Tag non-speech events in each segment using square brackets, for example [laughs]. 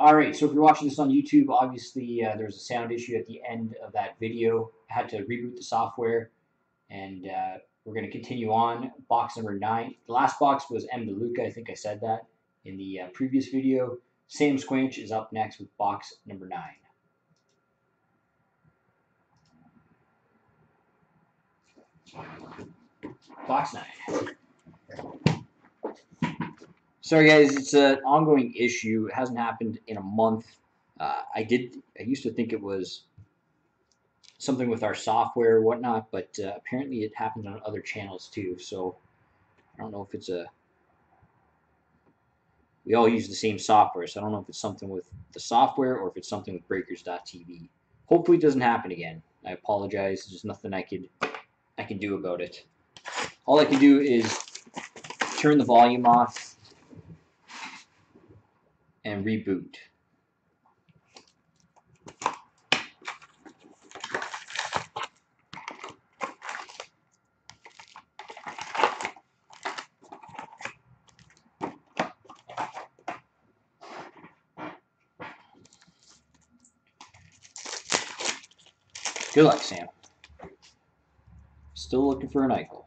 All right, so if you're watching this on YouTube, obviously uh, there was a sound issue at the end of that video. I had to reboot the software, and uh, we're going to continue on. Box number nine. The last box was M. DeLuca. I think I said that in the uh, previous video. Sam Squinch is up next with box number nine. Box nine. Sorry guys, it's an ongoing issue. It hasn't happened in a month. Uh, I did. I used to think it was something with our software or whatnot, but uh, apparently it happens on other channels too. So I don't know if it's a. We all use the same software, so I don't know if it's something with the software or if it's something with Breakers.tv. Hopefully, it doesn't happen again. I apologize. There's nothing I could I can do about it. All I can do is turn the volume off and reboot. Good luck, Sam. Still looking for an Eichel.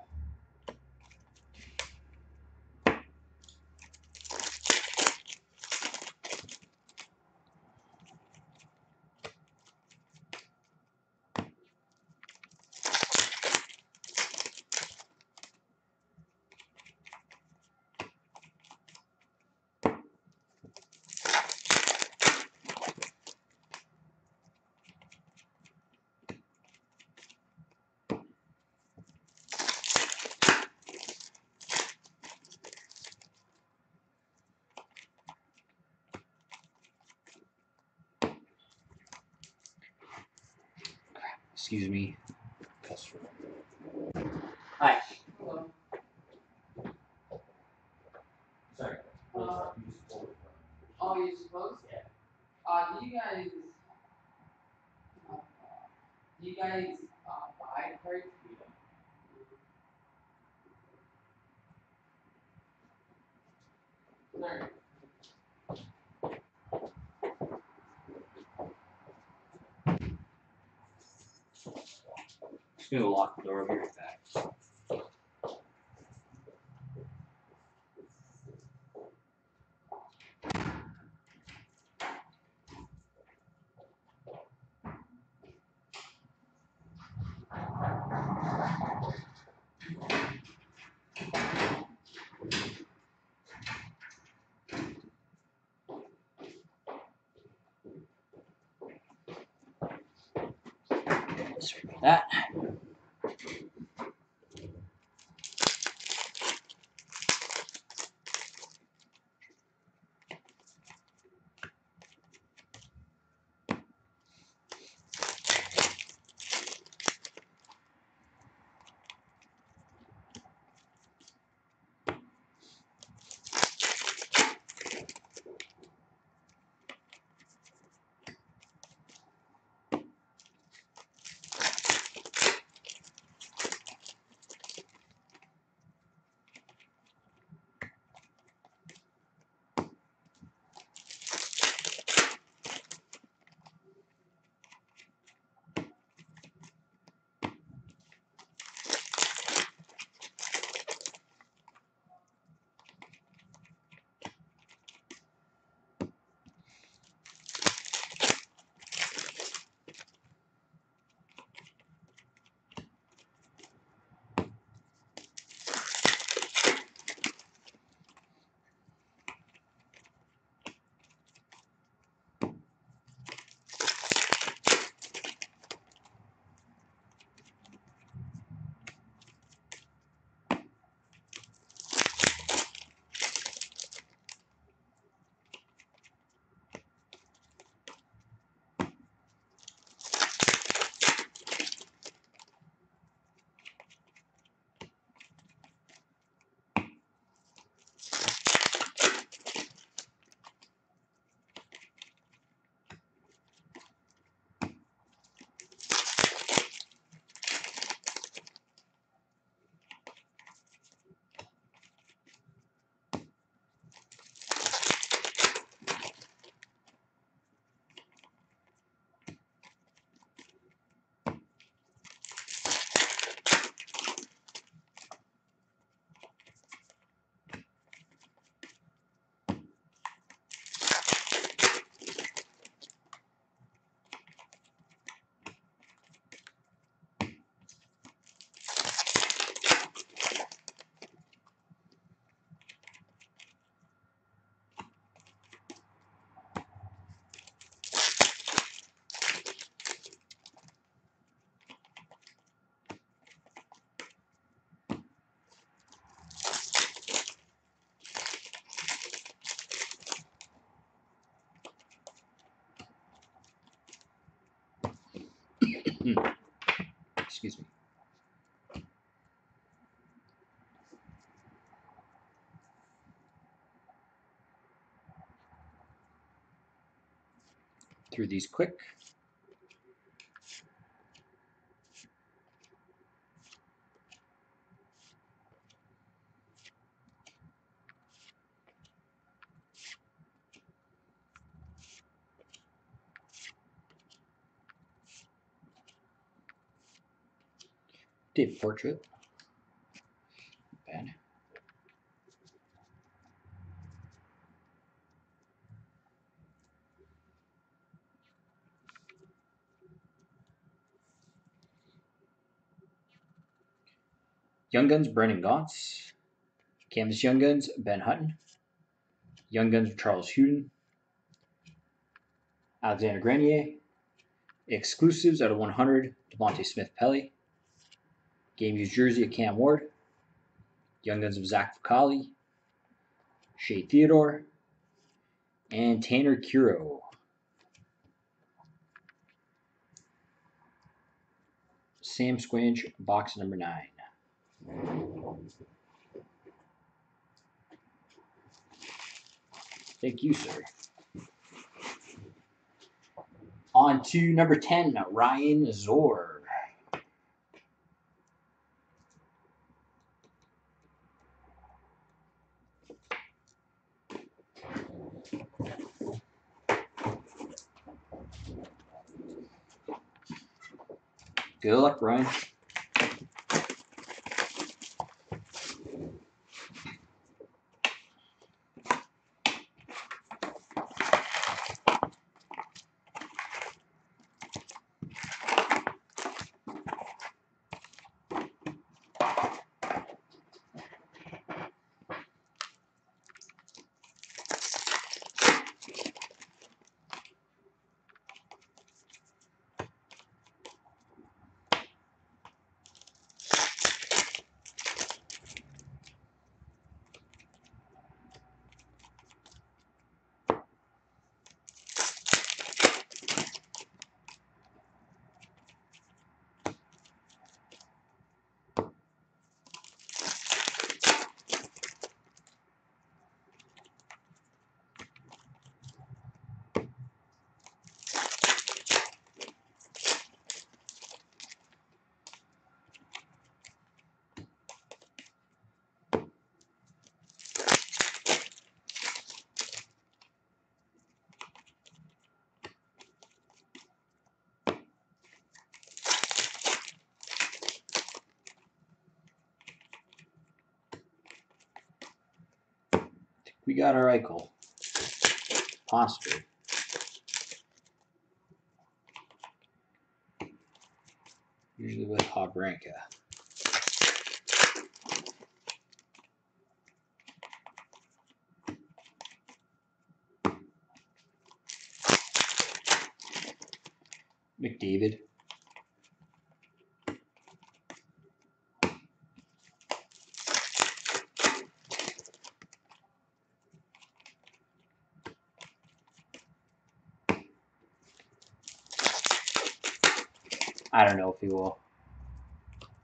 Excuse me. Customer. Hi. Hello. Sorry. Uh, Oh, you're supposed to? Uh, do you guys, uh, do you guys, uh, buy cards? Sorry. Gonna lock the door. I'll be Hmm. Excuse me. Through these quick. Dave Portrait. Bad. Young Guns, Brennan Gaunce. Canvas Young Guns, Ben Hutton. Young Guns, Charles Hudon. Alexander Grenier. Exclusives out of 100, Devante Smith Pelly. Game used jersey of Cam Ward. Young Guns of Zach Fucale. Shea Theodore. And Tanner Kero. Sam Squinch, box number nine. Thank you, sir. On to number 10, Ryan Zor. Good luck, Ryan. We got our Eichel. Possibly. Usually with Hobranka. McDavid. I don't know if he will.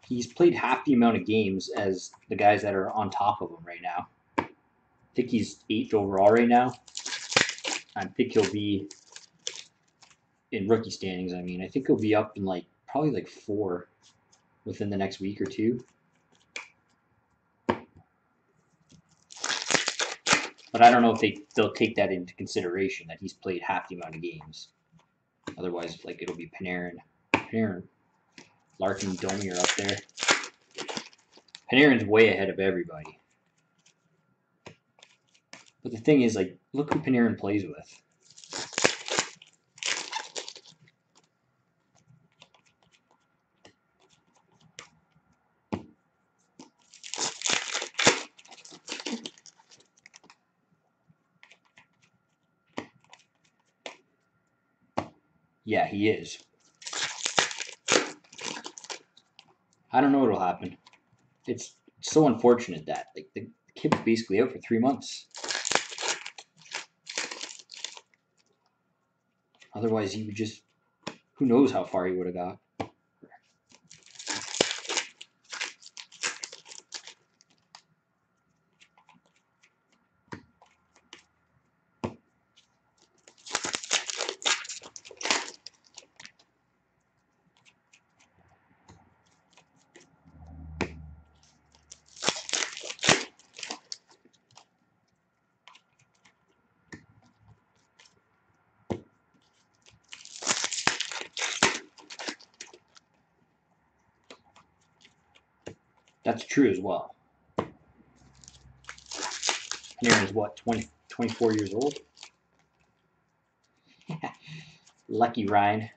He's played half the amount of games as the guys that are on top of him right now. I think he's eighth overall right now. I think he'll be in rookie standings. I mean, I think he'll be up in like probably like four within the next week or two. But I don't know if they they'll take that into consideration that he's played half the amount of games. Otherwise, like it'll be Panarin, Panarin, Larkin, Domi are up there. Panarin's way ahead of everybody. But the thing is, like, look who Panarin plays with. Yeah, he is. I don't know what'll happen. It's so unfortunate that like the kid's basically out for three months. Otherwise, he would just who knows how far he would have got. That's true as well. Panarin is what, 20, 24 years old? [laughs] Lucky Ryan.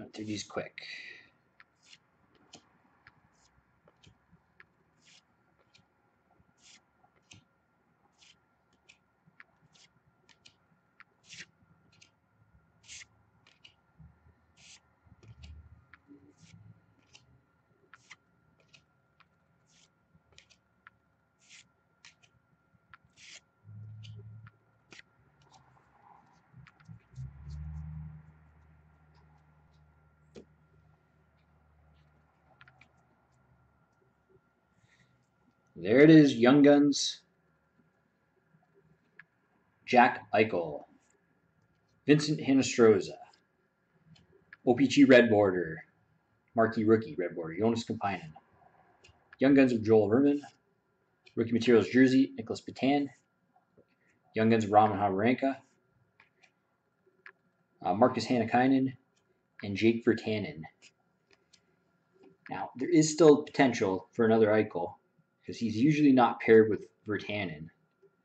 I'll do these quick. There it is, Young Guns. Jack Eichel. Vincent Hinostroza. OPG Red Border. Marquee Rookie Red Border. Joonas Kemppainen. Young Guns of Joel Vermin. Rookie Materials Jersey, Nicolas Petan. Young Guns of Raman Habaranka. Uh, Markus Hannikainen. And Jake Virtanen. Now, there is still potential for another Eichel because he's usually not paired with Virtanen.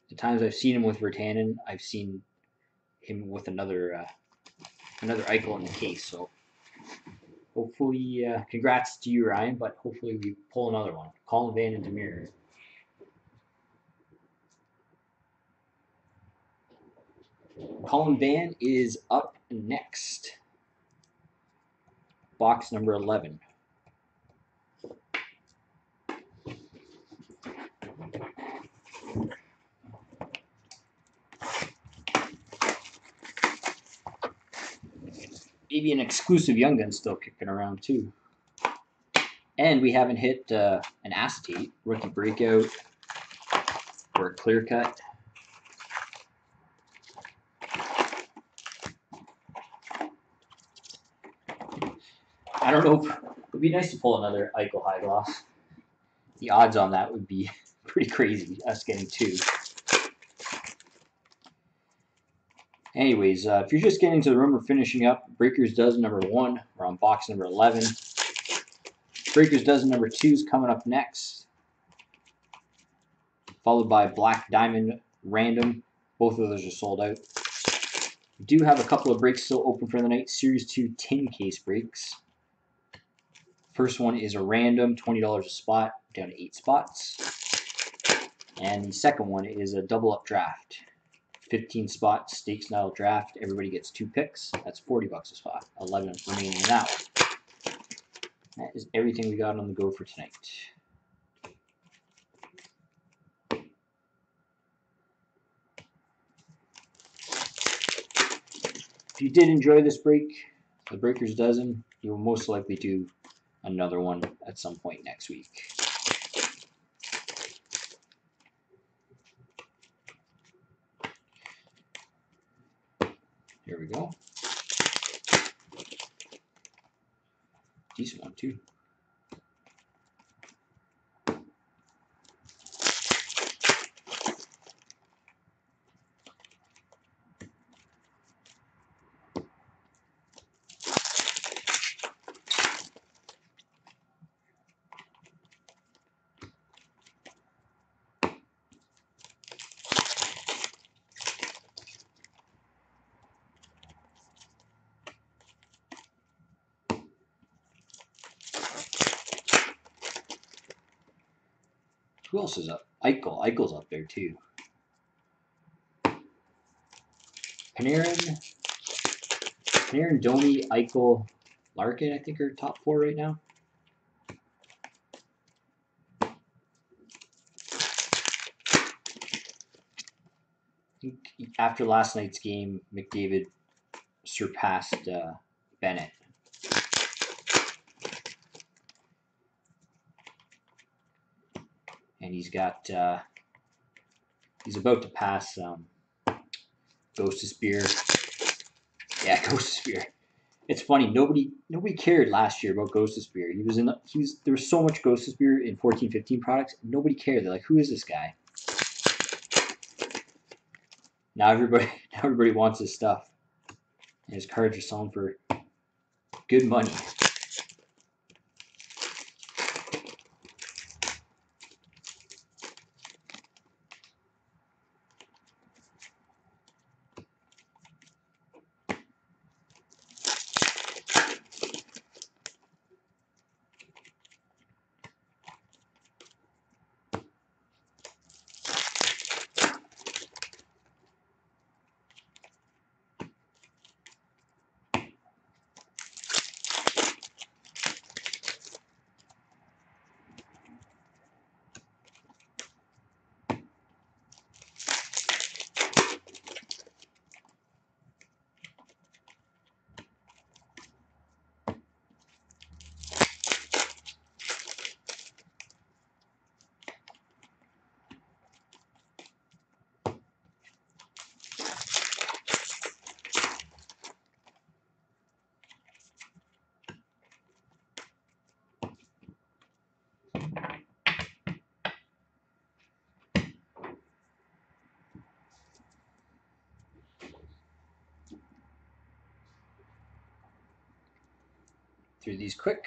The times I've seen him with Virtanen, I've seen him with another uh, another Eichel in the case. So hopefully, uh, congrats to you, Ryan. But hopefully, we pull another one. Colin Van and Demir. Colin Van is up next. Box number 11. Maybe an exclusive Young Gun still kicking around too. And we haven't hit uh, an acetate, rookie breakout, or a clear cut. I don't know. If, it would be nice to pull another Eichel high gloss. The odds on that would be pretty crazy, us getting two. Anyways, uh, if you're just getting to the room, we're finishing up Breakers Dozen number one. We're on box number 11. Breakers Dozen number two is coming up next, followed by Black Diamond Random. Both of those are sold out. We do have a couple of breaks still open for the night. Series 2 tin case breaks. First one is a random, $20 a spot, down to 8 spots. And the second one is a double up draft. 15 spot stake style draft. Everybody gets two picks. That's 40 bucks a spot. 11 remaining in that one. That is everything we got on the go for tonight. If you did enjoy this break, the Breakers Dozen, you will most likely do another one at some point next week. Here we go. Decent one too. Who else is up? Eichel. Eichel's up there too. Panarin, Panarin, Domi, Eichel, Larkin, I think are top four right now. After last night's game, McDavid surpassed uh, Bennett. And he's got uh, he's about to pass um, Gostisbehere. Yeah, [laughs] Gostisbehere. It's funny nobody nobody cared last year about Gostisbehere. He was in the, he was there was so much Gostisbehere in 14-15 products. Nobody cared. They're like, who is this guy? Now everybody [laughs] now everybody wants his stuff. And his cards are selling for good money. Through these quick.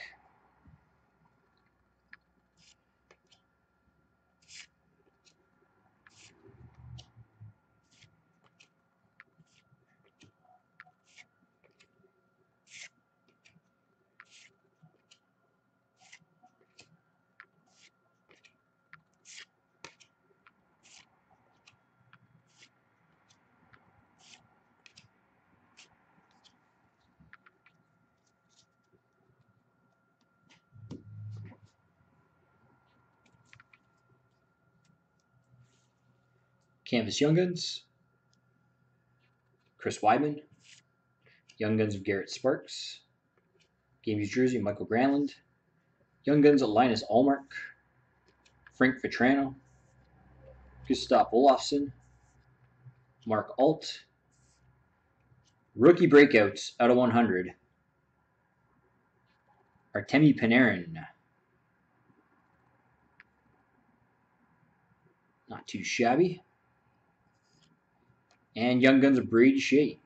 Canvas Young Guns, Chris Wideman, Young Guns of Garrett Sparks, Game Used Jersey, Michael Granlund, Young Guns of Linus Ullmark, Frank Vatrano, Gustav Olofsson, Mark Alt, Rookie Breakouts out of 100, Artemi Panarin. Not too shabby and Young Guns Brady Skjei.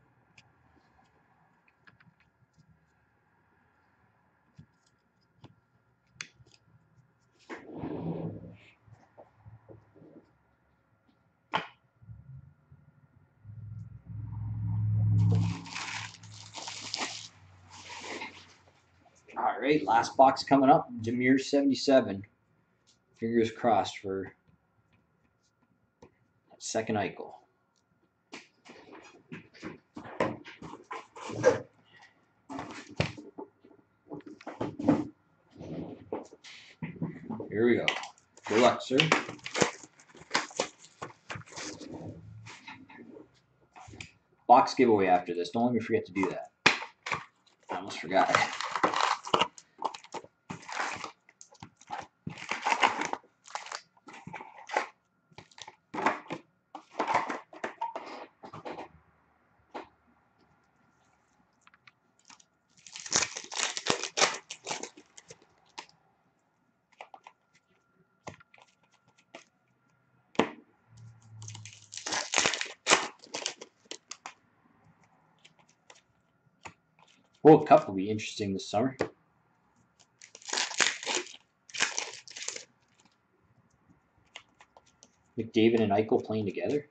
All right, last box coming up. Demir 77. Fingers crossed for second Eichel. Here we go. Good luck, sir. Box giveaway after this. Don't let me forget to do that. I almost forgot. World Cup will be interesting this summer. McDavid and Eichel playing together.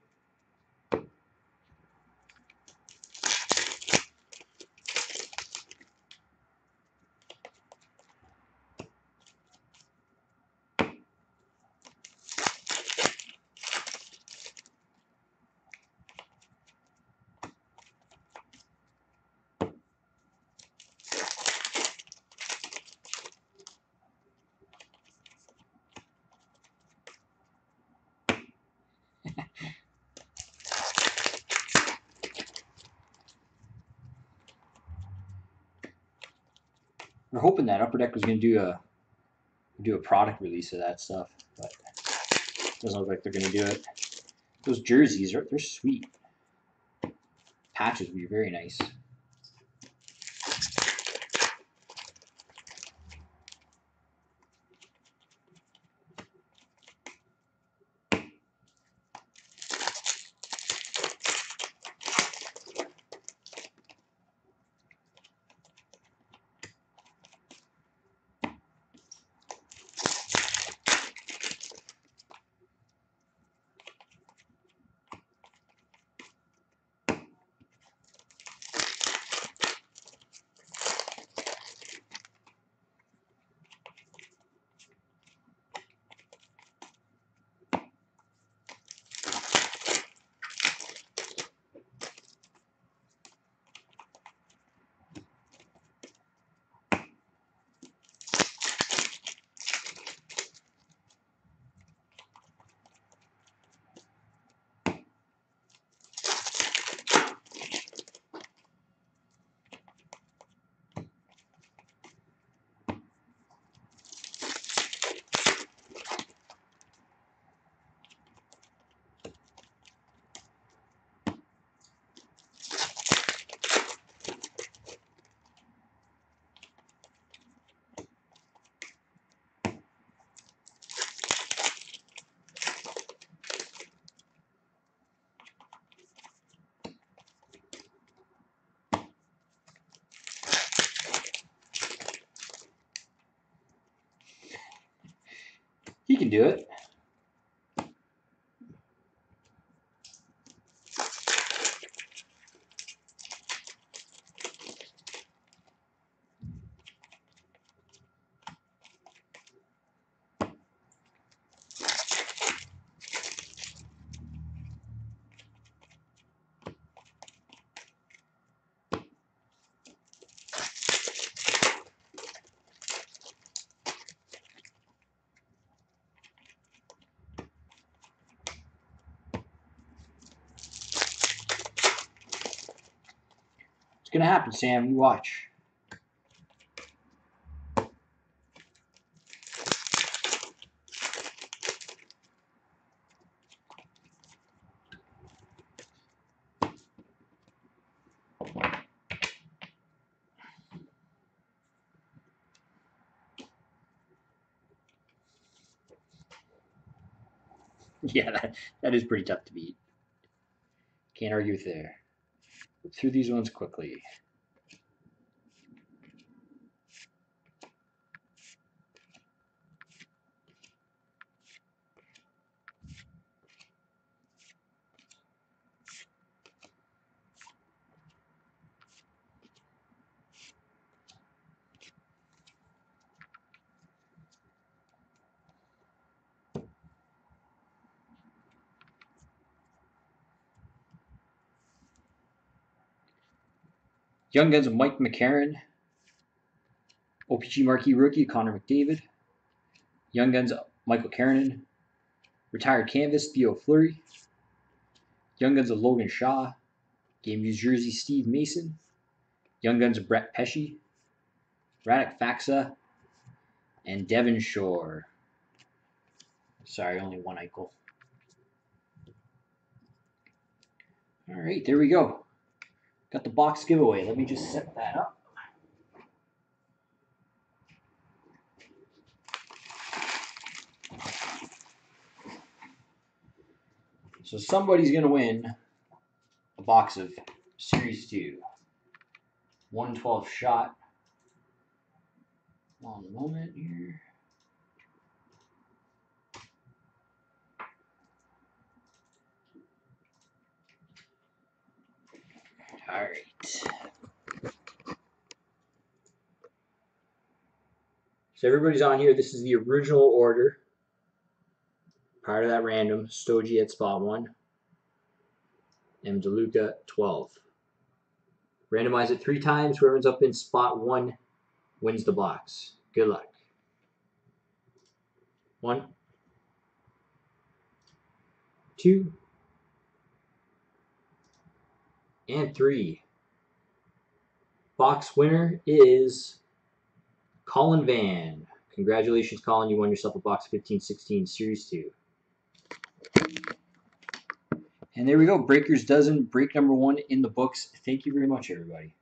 Hoping that Upper Deck was going to do a do a product release of that stuff, but doesn't look like they're going to do it. Those jerseys are they're sweet. Patches would be very nice. He can do it. It's gonna happen, Sam. You watch. [laughs] Yeah, that, that is pretty tough to beat. Can't argue with there. Through these ones quickly. Young Guns of Mike McCarron. OPG Marquee Rookie Connor McDavid. Young Guns of Michael Keranen. Retired Canvas Theo Fleury. Young Guns of Logan Shaw. Game Used Jersey Steve Mason. Young Guns of Brett Pesce. Radek Faksa. And Devin Shore. Sorry, only one Eichel. All right, there we go. Got the box giveaway. Let me just set that up. So somebody's going to win a box of Series 2. 112 shot. One moment here. All right. So everybody's on here. This is the original order. Prior to that random, Stoji at spot 1. M. DeLuca 12. Randomize it three times. Whoever's up in spot 1 wins the box. Good luck. One. Two. And three. Box winner is Colin Van. Congratulations, Colin. You won yourself a box 1516 Series 2. And there we go. Breakers dozen, break number one in the books. Thank you very much, everybody.